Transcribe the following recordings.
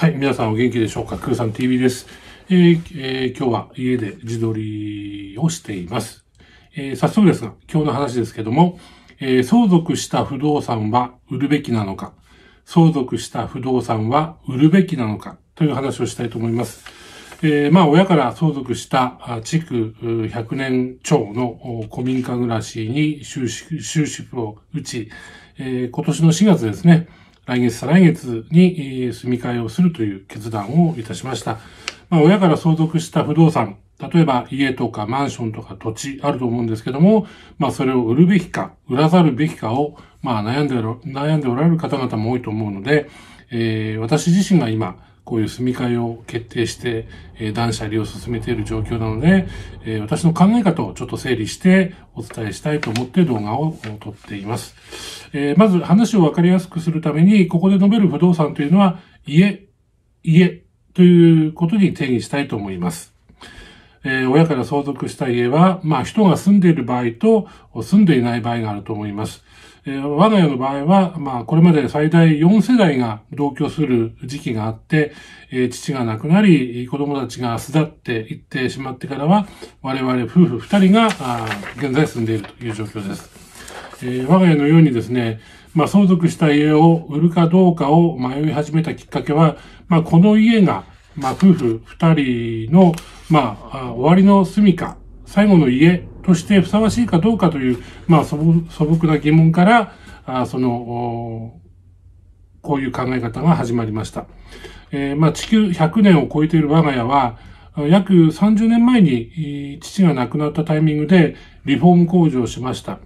はい、皆さんお元気でしょうか？クーさん TV です、えーえー、今日は家で自撮りをしています。えー、早速ですが、今日の話ですけども、えー、相続した不動産は売るべきなのか、相続した不動産は売るべきなのか？という話をしたいと思います。えー、まあ、親から相続した築100年超の古民家暮らしに収支を打ち、えー、今年の4月ですね、来月再来月にえ住み替えをするという決断をいたしました。まあ、親から相続した不動産、例えば家とかマンションとか土地あると思うんですけども、まあそれを売るべきか、売らざるべきかを、まあ悩んで悩んでおられる方々も多いと思うので、えー、私自身が今、こういう住み替えを決定して、え、断捨離を進めている状況なので、え、私の考え方をちょっと整理してお伝えしたいと思って動画を撮っています。え、まず話をわかりやすくするために、ここで述べる不動産というのは、家、家ということに定義したいと思います。えー、親から相続した家は、まあ人が住んでいる場合と住んでいない場合があると思います。えー、我が家の場合は、まあこれまで最大4世代が同居する時期があって、えー、父が亡くなり、子供たちが巣立っていってしまってからは、我々夫婦2人があ現在住んでいるという状況です。えー、我が家のようにですね、まあ、相続した家を売るかどうかを迷い始めたきっかけは、まあ、この家が、まあ、夫婦二人の、まあ、終わりの住みか、最後の家としてふさわしいかどうかという、まあ、素朴な疑問から、あその、こういう考え方が始まりました。えー、まあ、地球100年を超えている我が家は、約30年前に父が亡くなったタイミングでリフォーム工事をしました。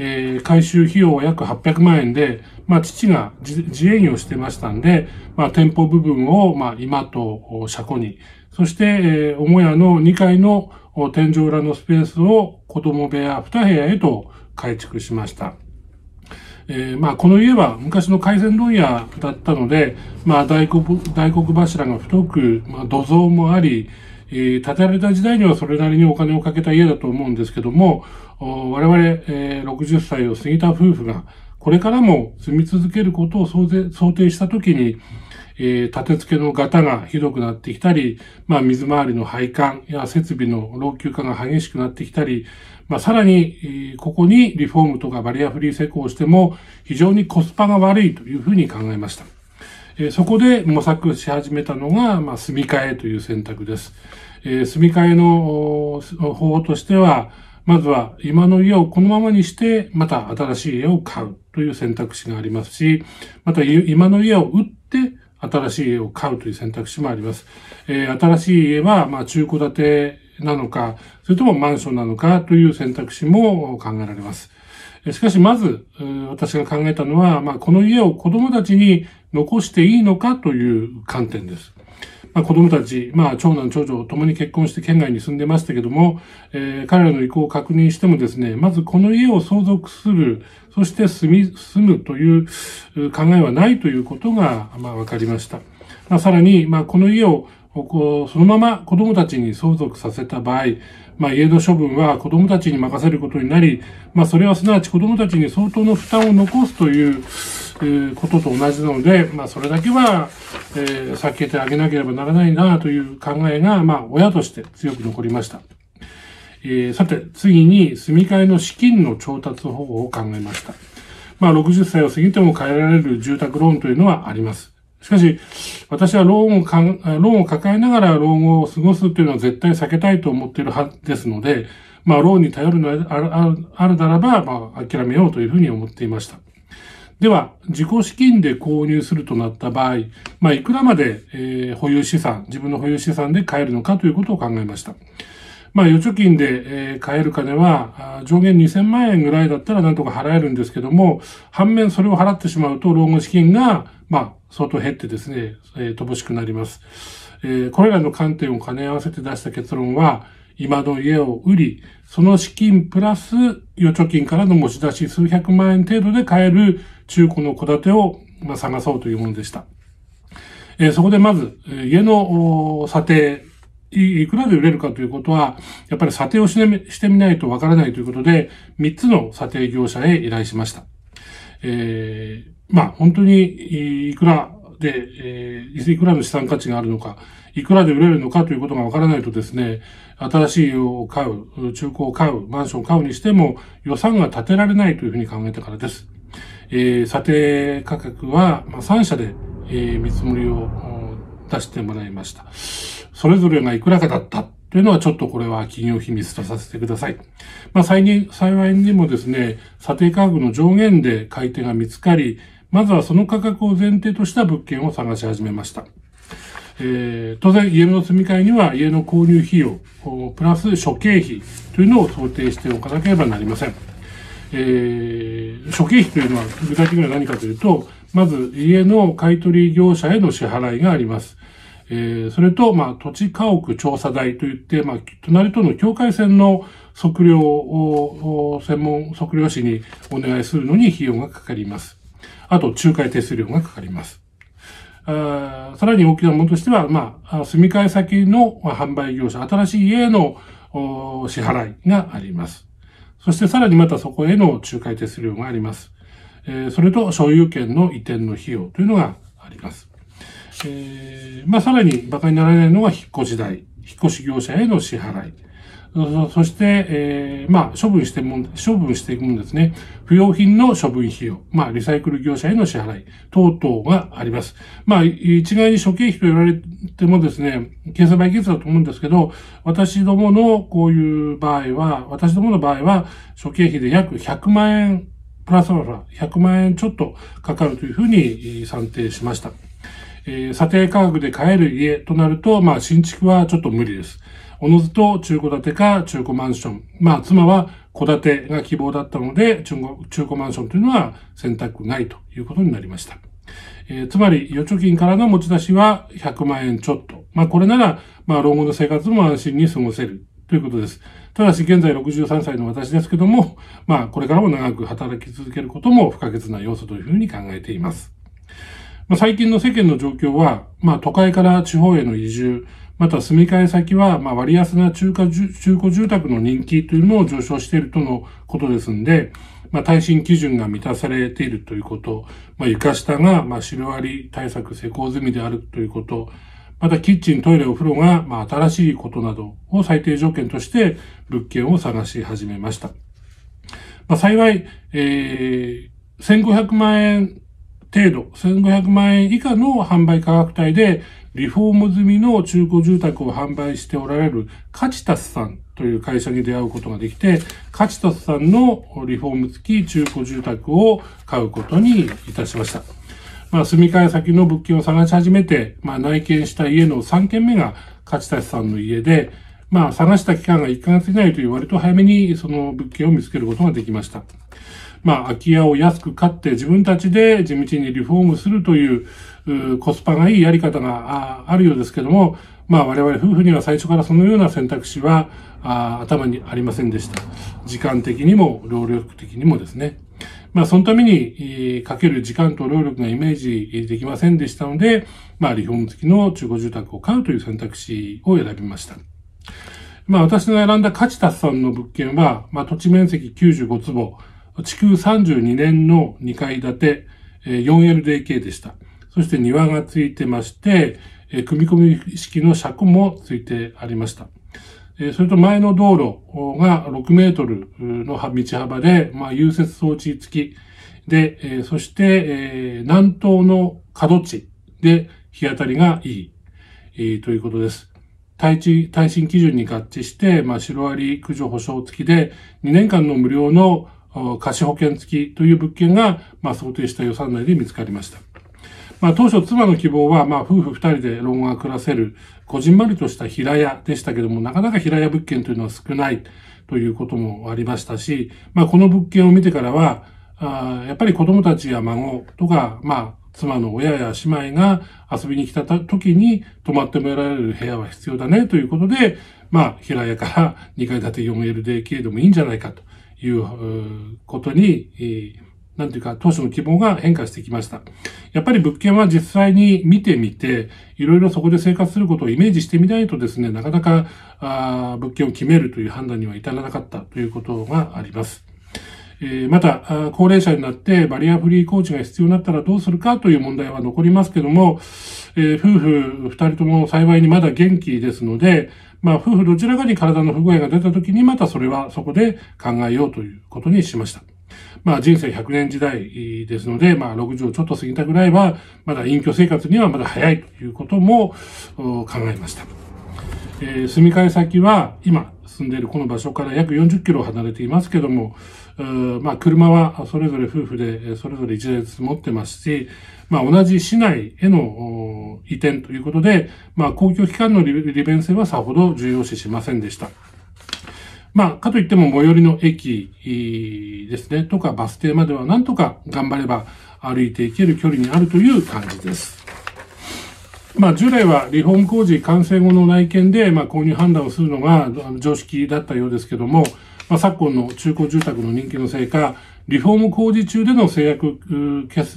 えー、回収費用は約800万円で、まあ、父が自営業してましたんで、まあ、店舗部分を、まあ、今と車庫に、そして、えー、母屋の2階の天井裏のスペースを子供部屋2部屋へと改築しました。えー、まあ、この家は昔の海鮮問屋だったので、まあ、大黒、大黒柱が太く、まあ、土蔵もあり、えー、建てられた時代にはそれなりにお金をかけた家だと思うんですけども、我々、えー、60歳を過ぎた夫婦が、これからも住み続けることを想定したときに、えー、立て付けのガタがひどくなってきたり、まあ、水回りの配管や設備の老朽化が激しくなってきたり、まあ、さらに、えー、ここにリフォームとかバリアフリー施工をしても非常にコスパが悪いというふうに考えました。え、そこで模索し始めたのが、まあ、住み替えという選択です。え、住み替えの方法としては、まずは今の家をこのままにして、また新しい家を買うという選択肢がありますし、また今の家を売って新しい家を買うという選択肢もあります。えー、新しい家は、まあ中古建てなのか、それともマンションなのかという選択肢も考えられます。しかし、まず、私が考えたのは、まあ、この家を子供たちに残していいのかという観点です。まあ、子供たち、まあ、長男、長女、共に結婚して県外に住んでましたけども、えー、彼らの意向を確認してもですね、まずこの家を相続する、そして住み、住むという考えはないということが、まあ、分かりました。まあ、さらに、まあ、この家をこうそのまま子供たちに相続させた場合、まあ、家の処分は子供たちに任せることになり、まあ、それはすなわち子供たちに相当の負担を残すという、えー、ことと同じなので、まあ、それだけは、えー、避けてあげなければならないなという考えが、まあ、親として強く残りました。えー、さて、次に、住み替えの資金の調達方法を考えました。まあ、60歳を過ぎても変えられる住宅ローンというのはあります。しかし、私はローンをかん、ローンを抱えながらローンを過ごすというのは絶対避けたいと思っているはずですので、まあ、ローンに頼るのあるあるならば、まあ、諦めようというふうに思っていました。では、自己資金で購入するとなった場合、まあ、いくらまで、えー、保有資産、自分の保有資産で買えるのかということを考えました。まあ、預貯金で、えー、買える金は、上限2000万円ぐらいだったらなんとか払えるんですけども、反面それを払ってしまうと、老後資金が、まあ、相当減ってですね、えー、乏しくなります。えー、これらの観点を兼ね合わせて出した結論は、今の家を売り、その資金プラス預貯金からの持ち出し数百万円程度で買える中古の戸建てを、まあ、探そうというものでした。えー、そこでまず、家の査定、いくらで売れるかということは、やっぱり査定をしてみないとわからないということで、3つの査定業者へ依頼しました。えー、まあ本当にいくらで、えー、いくらの資産価値があるのか、いくらで売れるのかということがわからないとですね、新しい家を買う、中古を買う、マンションを買うにしても予算が立てられないというふうに考えたからです。えー、査定価格は、まあ、3社で、えー、見積もりを出してもらいました。それぞれがいくらかだったというのはちょっとこれは企業秘密とさせてください。まあ、幸いにもですね、査定価格の上限で買い手が見つかり、まずはその価格を前提とした物件を探し始めました。えー、当然家の住み替えには家の購入費用、プラス諸経費というのを想定しておかなければなりません。えー、諸経費というのは具体的には何かというと、まず家の買取業者への支払いがあります。えー、それと、まあ、土地家屋調査代といって、まあ、隣との境界線の測量を、専門測量士にお願いするのに費用がかかります。あと、仲介手数料がかかります。あさらに大きなものとしては、まあ、住み替え先の販売業者、新しい家への支払いがあります。そしてさらにまたそこへの仲介手数料があります。え、それと所有権の移転の費用というのがあります。えー、まあさらに馬鹿にならないのが引っ越し代、引っ越し業者への支払い。そして、えー、まあ、処分しても、処分していくもんですね。不要品の処分費用、まあ、リサイクル業者への支払い、等々があります。まあ、一概に諸経費と言われてもですね、計算倍率だと思うんですけど、私どものこういう場合は、私どもの場合は、諸経費で約100万円、プラスアルファ100万円ちょっとかかるというふうに算定しました。えー、査定価格で買える家となると、まあ、新築はちょっと無理です。おのずと中古建てか中古マンション。まあ、妻は戸建てが希望だったので、中古中古マンションというのは選択ないということになりました。えー、つまり、預貯金からの持ち出しは100万円ちょっと。まあ、これなら、まあ、老後の生活も安心に過ごせるということです。ただし、現在63歳の私ですけども、まあ、これからも長く働き続けることも不可欠な要素というふうに考えています。まあ、最近の世間の状況は、まあ、都会から地方への移住、また住み替え先は、まあ、割安な中華中古住宅の人気というのを上昇しているとのことですんで、まあ、耐震基準が満たされているということ、まあ、床下が、まあ、シロアリ対策施工済みであるということ、またキッチン、トイレ、お風呂が、まあ、新しいことなどを最低条件として物件を探し始めました。まあ、幸い、えー、1500万円程度、1500万円以下の販売価格帯で、リフォーム済みの中古住宅を販売しておられるカチタスさんという会社に出会うことができて、カチタスさんのリフォーム付き中古住宅を買うことにいたしました。まあ、住み替え先の物件を探し始めて、まあ、内見した家の3軒目がカチタスさんの家で、まあ、探した期間が1ヶ月以内という割と早めにその物件を見つけることができました。まあ、空き家を安く買って自分たちで地道にリフォームするというコスパがいいやり方があるようですけども、まあ我々夫婦には最初からそのような選択肢は頭にありませんでした。時間的にも労力的にもですね。まあそのためにかける時間と労力がイメージできませんでしたので、まあリフォーム付きの中古住宅を買うという選択肢を選びました。まあ私が選んだカチタスさんの物件は、まあ土地面積95坪、築32年の2階建て 4LDK でした。そして庭がついてまして、組み込み式の車庫もついてありました。それと前の道路が6メートルの道幅で、まあ、融雪装置付きで、そして、南東の角地で日当たりがいい、ということです。耐、震基準に合致して、まあ、シロアリ駆除保証付きで、2年間の無料の貸し保険付きという物件が、まあ、想定した予算内で見つかりました。まあ当初妻の希望は、まあ夫婦二人で老後が暮らせる、こじんまりとした平屋でしたけども、なかなか平屋物件というのは少ないということもありましたし、まあこの物件を見てからは、あやっぱり子供たちや孫とか、まあ妻の親や姉妹が遊びに来た時に泊まってもらえる部屋は必要だねということで、まあ平屋から2階建て 4LDK でもいいんじゃないかということに、なんていうか、当初の希望が変化してきました。やっぱり物件は実際に見てみて、いろいろそこで生活することをイメージしてみないとですね、なかなかあ物件を決めるという判断には至らなかったということがあります。えまた、高齢者になってバリアフリーコーチが必要になったらどうするかという問題は残りますけども、え夫婦二人とも幸いにまだ元気ですので、まあ、夫婦どちらかに体の不具合が出た時にまたそれはそこで考えようということにしました。まあ、人生100年時代ですので、まあ、60をちょっと過ぎたぐらいは、まだ隠居生活にはまだ早いということも考えました。えー、住み替え先は今住んでいるこの場所から約40キロ離れていますけども、まあ、車はそれぞれ夫婦でそれぞれ一台ずつ持ってますし、まあ、同じ市内への移転ということで、まあ、公共機関の利便性はさほど重要視しませんでした。まあ、かといっても最寄りの駅ですね、とかバス停まではなんとか頑張れば歩いていける距離にあるという感じです。まあ、従来はリフォーム工事完成後の内見で、まあ、購入判断をするのが常識だったようですけども、まあ、昨今の中古住宅の人気のせいか、リフォーム工事中での制約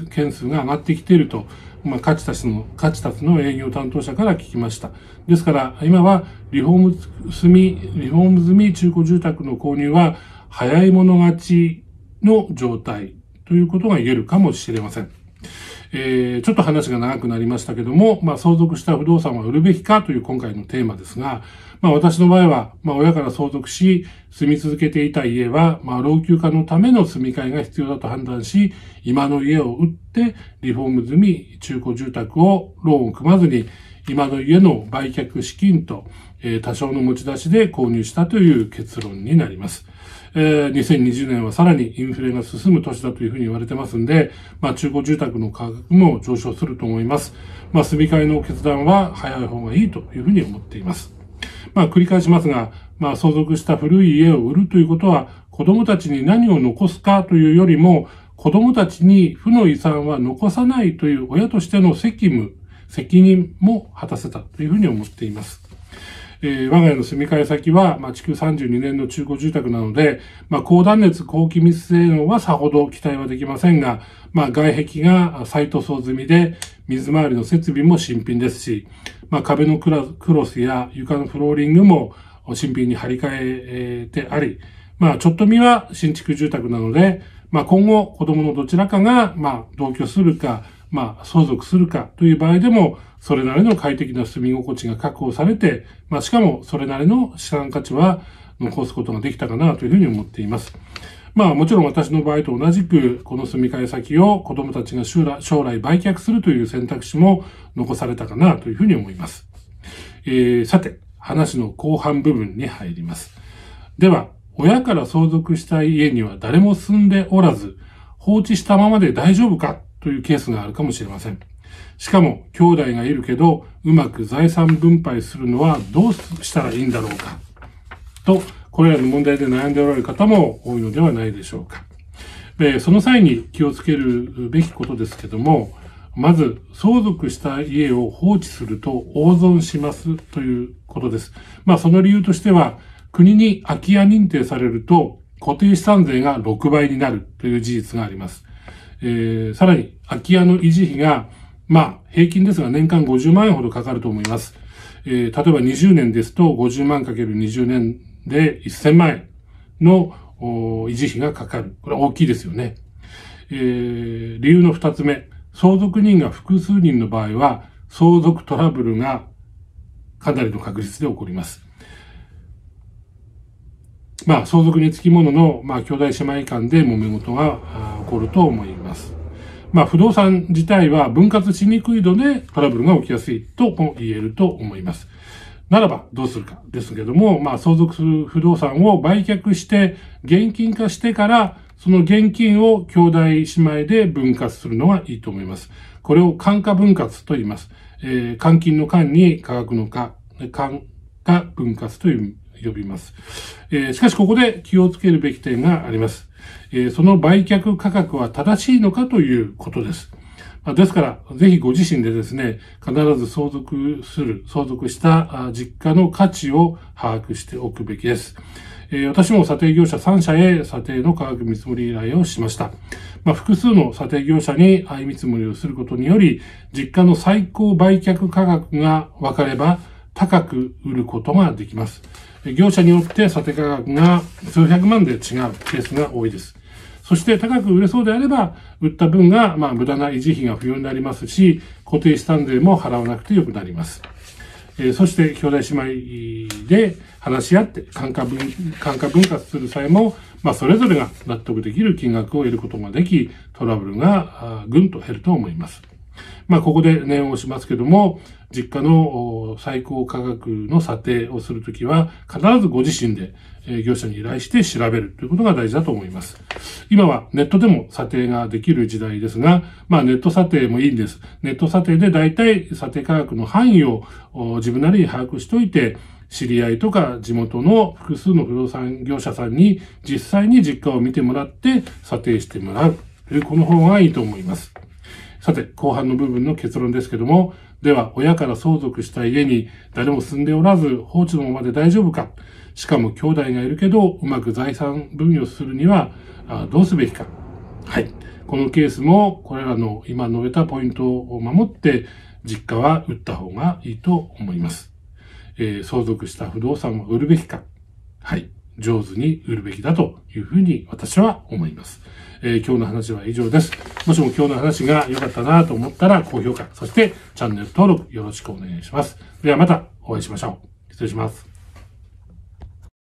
件数が上がってきていると、まあ、価値たちの、価値たちの営業担当者から聞きました。ですから、今はリフォーム済み、リフォーム済み中古住宅の購入は、早い者勝ちの状態ということが言えるかもしれません。えー、ちょっと話が長くなりましたけども、まあ、相続した不動産は売るべきかという今回のテーマですが、まあ、私の場合は、まあ、親から相続し、住み続けていた家は、まあ、老朽化のための住み替えが必要だと判断し、今の家を売って、リフォーム済み中古住宅をローンを組まずに、今の家の売却資金と、え、多少の持ち出しで購入したという結論になります。えー、2020年はさらにインフレが進む年だというふうに言われてますんで、まあ中古住宅の価格も上昇すると思います。まあ住み替えの決断は早い方がいいというふうに思っています。まあ繰り返しますが、まあ相続した古い家を売るということは子供たちに何を残すかというよりも子供たちに負の遺産は残さないという親としての責務、責任も果たせたというふうに思っています。えー、我が家の住み替え先は、まあ、築32年の中古住宅なので、まあ、高断熱、高気密性能はさほど期待はできませんが、まあ、外壁が再塗装済みで、水回りの設備も新品ですし、まあ、壁のクロスや床のフローリングも新品に張り替えてあり、まあ、ちょっと見は新築住宅なので、まあ、今後子供のどちらかが、まあ、同居するか、まあ、相続するかという場合でも、それなりの快適な住み心地が確保されて、まあ、しかもそれなりの資産価値は残すことができたかなというふうに思っています。まあもちろん私の場合と同じく、この住み替え先を子供たちが将来売却するという選択肢も残されたかなというふうに思います。えー、さて、話の後半部分に入ります。では、親から相続した家には誰も住んでおらず、放置したままで大丈夫かというケースがあるかもしれません。しかも、兄弟がいるけど、うまく財産分配するのはどうしたらいいんだろうか。と、これらの問題で悩んでおられる方も多いのではないでしょうか。でその際に気をつけるべきことですけども、まず、相続した家を放置すると大損しますということです。まあ、その理由としては、国に空き家認定されると固定資産税が6倍になるという事実があります。えー、さらに、空き家の維持費が、まあ、平均ですが年間50万円ほどかかると思います。えー、例えば20年ですと50万かける20年で1000万円の維持費がかかる。これ大きいですよね。えー、理由の二つ目。相続人が複数人の場合は、相続トラブルがかなりの確率で起こります。まあ、相続につきものの、まあ、兄弟姉妹間で揉め事が起こると思います。まあ、不動産自体は分割しにくいのでトラブルが起きやすいとも言えると思います。ならばどうするかですけども、まあ、相続する不動産を売却して現金化してから、その現金を兄弟姉妹で分割するのがいいと思います。これを換価分割と言います。えー、換金の間に価格の価、換価分割と呼びます。えー、しかしここで気をつけるべき点があります。えー、その売却価格は正しいのかということです。あですから、ぜひご自身でですね、必ず相続する、相続した実家の価値を把握しておくべきです。え私も査定業者3社へ査定の価格見積もり依頼をしました。まあ、複数の査定業者に相見積もりをすることにより、実家の最高売却価格が分かれば、高く売ることができます。業者によって査定価格が数百万で違うケースが多いです。そして高く売れそうであれば、売った分が、まあ、無駄な維持費が不要になりますし、固定資産税も払わなくてよくなります。えー、そして、兄弟姉妹で話し合って、感化分、感化分割する際も、まあ、それぞれが納得できる金額を得ることができ、トラブルがぐんと減ると思います。まあ、ここで念をしますけども、実家の最高価格の査定をするときは、必ずご自身で業者に依頼して調べるということが大事だと思います。今はネットでも査定ができる時代ですが、まあネット査定もいいんです。ネット査定で大体査定価格の範囲を自分なりに把握しておいて、知り合いとか地元の複数の不動産業者さんに実際に実家を見てもらって査定してもらうというこの方がいいと思います。さて、後半の部分の結論ですけども、では、親から相続した家に誰も住んでおらず放置のままで大丈夫かしかも兄弟がいるけど、うまく財産分与するにはどうすべきかはい。このケースも、これらの今述べたポイントを守って、実家は売った方がいいと思います。えー、相続した不動産を売るべきかはい。上手に売るべきだというふうに私は思います。えー、今日の話は以上です。もしも今日の話が良かったなと思ったら高評価、そしてチャンネル登録よろしくお願いします。ではまたお会いしましょう。失礼します。